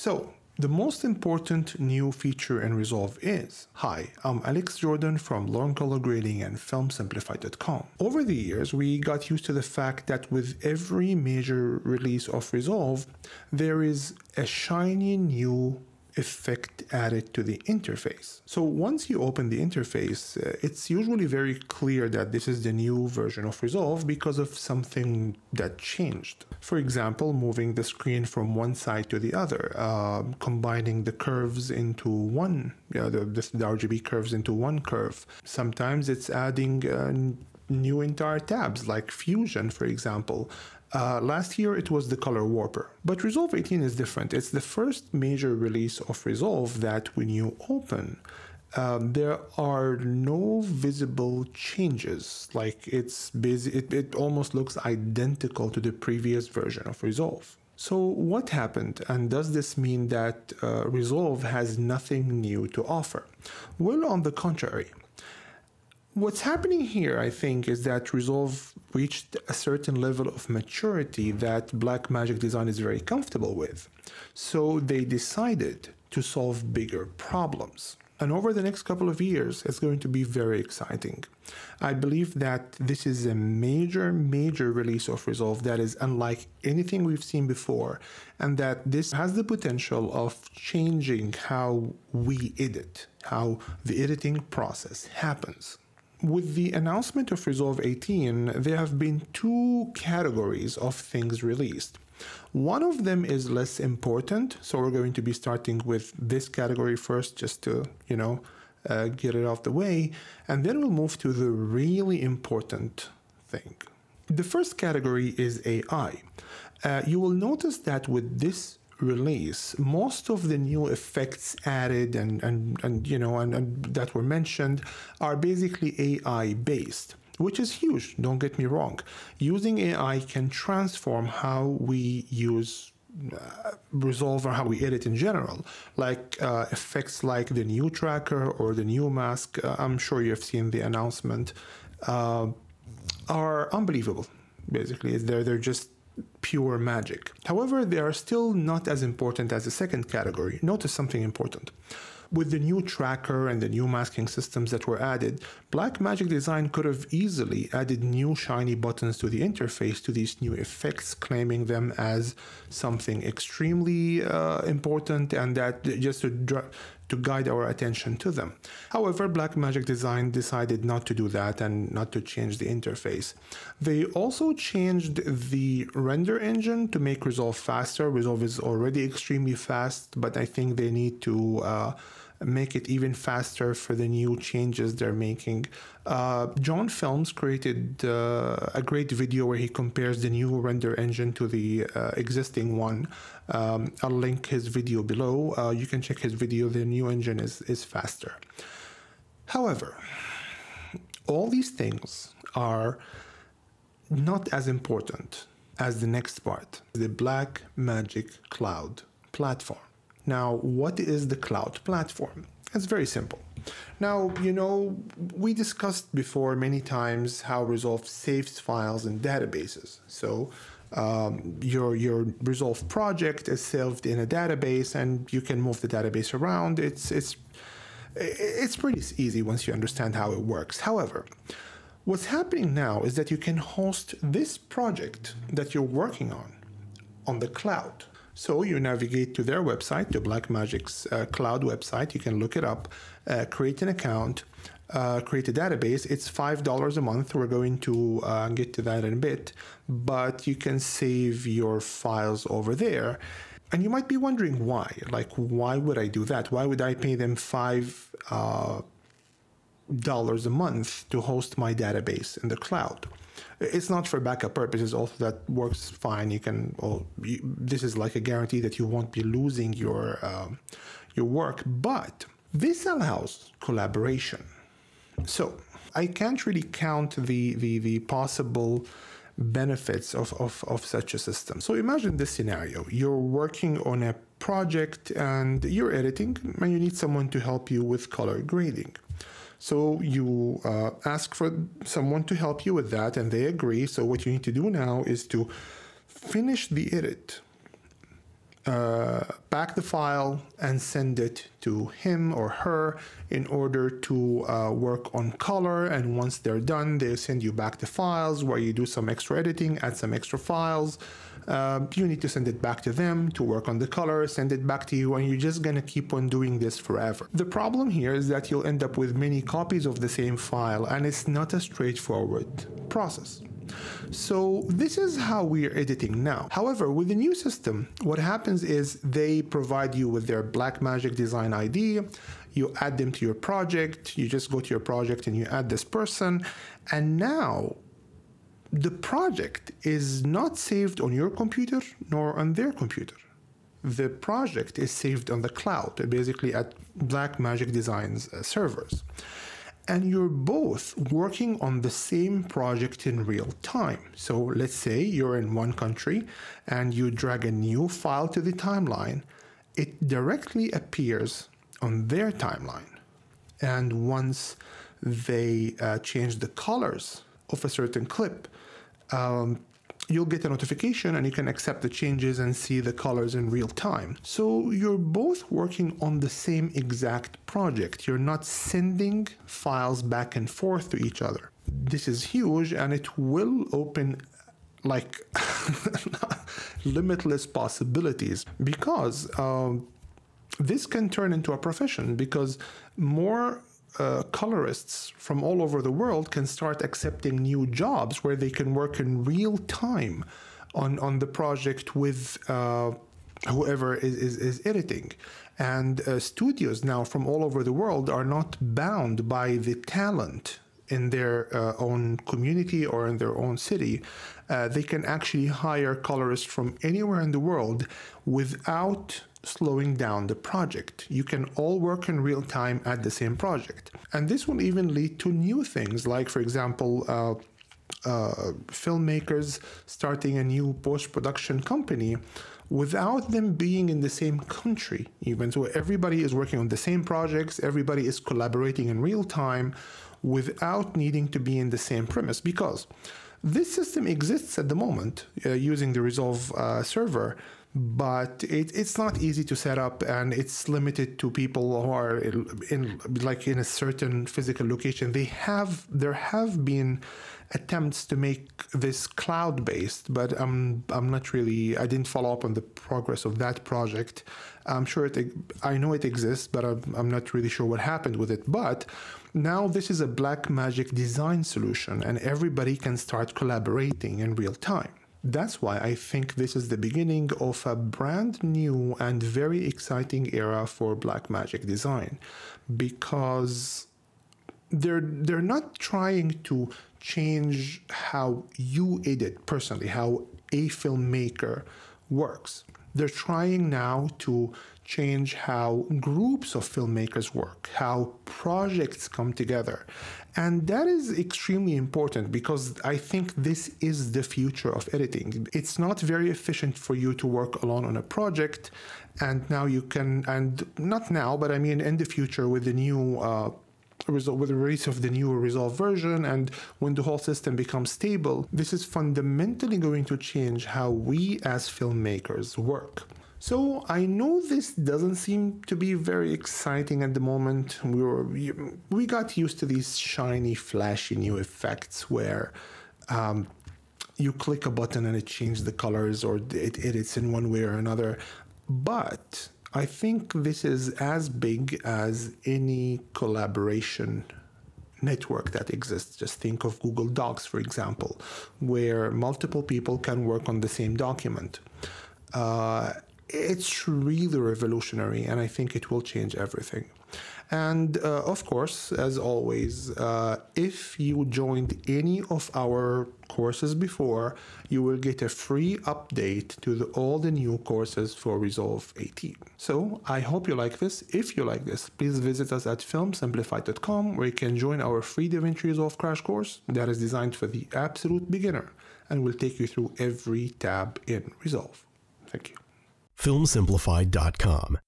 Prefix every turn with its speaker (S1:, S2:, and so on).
S1: So, the most important new feature in Resolve is Hi, I'm Alex Jordan from Learn Color Grading and FilmSimplified.com. Over the years, we got used to the fact that with every major release of Resolve, there is a shiny new effect added to the interface. So once you open the interface, uh, it's usually very clear that this is the new version of Resolve because of something that changed. For example, moving the screen from one side to the other, uh, combining the curves into one, you know, the, the, RGB curves into one curve. Sometimes it's adding uh, new entire tabs like Fusion, for example, uh, last year it was the Color Warper. But Resolve 18 is different. It's the first major release of Resolve that when you open, um, there are no visible changes. Like it's busy, it, it almost looks identical to the previous version of Resolve. So what happened and does this mean that uh, Resolve has nothing new to offer? Well, on the contrary, What's happening here, I think, is that Resolve reached a certain level of maturity that Blackmagic Design is very comfortable with. So they decided to solve bigger problems. And over the next couple of years, it's going to be very exciting. I believe that this is a major, major release of Resolve that is unlike anything we've seen before, and that this has the potential of changing how we edit, how the editing process happens. With the announcement of Resolve 18, there have been two categories of things released. One of them is less important, so we're going to be starting with this category first just to, you know, uh, get it off the way, and then we'll move to the really important thing. The first category is AI. Uh, you will notice that with this release, most of the new effects added and, and, and you know and, and that were mentioned are basically AI based which is huge, don't get me wrong. Using AI can transform how we use uh, resolve or how we edit in general, like uh, effects like the new tracker or the new mask. Uh, I'm sure you've seen the announcement. Uh, are unbelievable. Basically, they're they're just pure magic. However, they are still not as important as the second category. Notice something important. With the new tracker and the new masking systems that were added, Blackmagic Design could have easily added new shiny buttons to the interface to these new effects, claiming them as something extremely uh, important and that just to to guide our attention to them. However, Blackmagic Design decided not to do that and not to change the interface. They also changed the render engine to make Resolve faster. Resolve is already extremely fast, but I think they need to uh, make it even faster for the new changes they're making. Uh, John Films created uh, a great video where he compares the new render engine to the uh, existing one. Um, I'll link his video below. Uh, you can check his video. The new engine is, is faster. However, all these things are not as important as the next part, the Black Magic Cloud platform. Now, what is the cloud platform? It's very simple. Now, you know, we discussed before many times how Resolve saves files and databases. So, um, your your Resolve project is saved in a database, and you can move the database around. It's it's it's pretty easy once you understand how it works. However, what's happening now is that you can host this project that you're working on on the cloud. So you navigate to their website, to Blackmagic's uh, cloud website. You can look it up, uh, create an account, uh, create a database. It's five dollars a month. We're going to uh, get to that in a bit, but you can save your files over there. And you might be wondering why. Like, why would I do that? Why would I pay them five uh, dollars a month to host my database in the cloud? It's not for backup purposes. Also, that works fine. You can. Well, you, this is like a guarantee that you won't be losing your uh, your work. But this allows collaboration. So I can't really count the the the possible benefits of, of, of such a system. So imagine this scenario. You're working on a project and you're editing and you need someone to help you with color grading. So you uh, ask for someone to help you with that, and they agree. So what you need to do now is to finish the edit uh, back the file and send it to him or her in order to uh, work on color. And once they're done, they send you back the files where you do some extra editing, add some extra files. Uh, you need to send it back to them to work on the color, send it back to you, and you're just gonna keep on doing this forever. The problem here is that you'll end up with many copies of the same file, and it's not a straightforward process. So this is how we're editing now. However, with the new system, what happens is they provide you with their Blackmagic design ID, you add them to your project, you just go to your project and you add this person, and now the project is not saved on your computer nor on their computer. The project is saved on the cloud, basically at Blackmagic Design's uh, servers and you're both working on the same project in real time. So let's say you're in one country and you drag a new file to the timeline, it directly appears on their timeline. And once they uh, change the colors of a certain clip, um, you'll get a notification and you can accept the changes and see the colors in real time. So you're both working on the same exact project. You're not sending files back and forth to each other. This is huge and it will open like limitless possibilities because um, this can turn into a profession because more uh, colorists from all over the world can start accepting new jobs where they can work in real time on, on the project with uh, whoever is, is, is, editing. And uh, studios now from all over the world are not bound by the talent in their uh, own community or in their own city. Uh, they can actually hire colorists from anywhere in the world without slowing down the project. You can all work in real time at the same project. And this will even lead to new things, like, for example, uh, uh, filmmakers starting a new post production company without them being in the same country, even. So everybody is working on the same projects, everybody is collaborating in real time without needing to be in the same premise because this system exists at the moment uh, using the Resolve uh, server but it, it's not easy to set up and it's limited to people who are in, in, like in a certain physical location. They have there have been attempts to make this cloud based but i'm i'm not really i didn't follow up on the progress of that project. I'm sure it i know it exists but i'm, I'm not really sure what happened with it. But now this is a Blackmagic Design solution and everybody can start collaborating in real time that's why I think this is the beginning of a brand new and very exciting era for Blackmagic design because they're they're not trying to change how you edit personally, how a filmmaker works. They're trying now to change how groups of filmmakers work, how projects come together. And that is extremely important because I think this is the future of editing. It's not very efficient for you to work alone on a project, and now you can, and not now, but I mean in the future with the new. Uh, with the release of the newer Resolve version and when the whole system becomes stable, this is fundamentally going to change how we as filmmakers work. So I know this doesn't seem to be very exciting at the moment. We were we got used to these shiny, flashy new effects where um, you click a button and it changes the colors or it edits in one way or another. But I think this is as big as any collaboration network that exists. Just think of Google Docs, for example, where multiple people can work on the same document. Uh, it's really revolutionary, and I think it will change everything. And uh, of course, as always, uh, if you joined any of our courses before, you will get a free update to the, all the new courses for Resolve 18. So I hope you like this. If you like this, please visit us at filmsimplified.com where you can join our free DaVinci Resolve crash course that is designed for the absolute beginner and will take you through every tab in Resolve. Thank you
S2: filmsimplified.com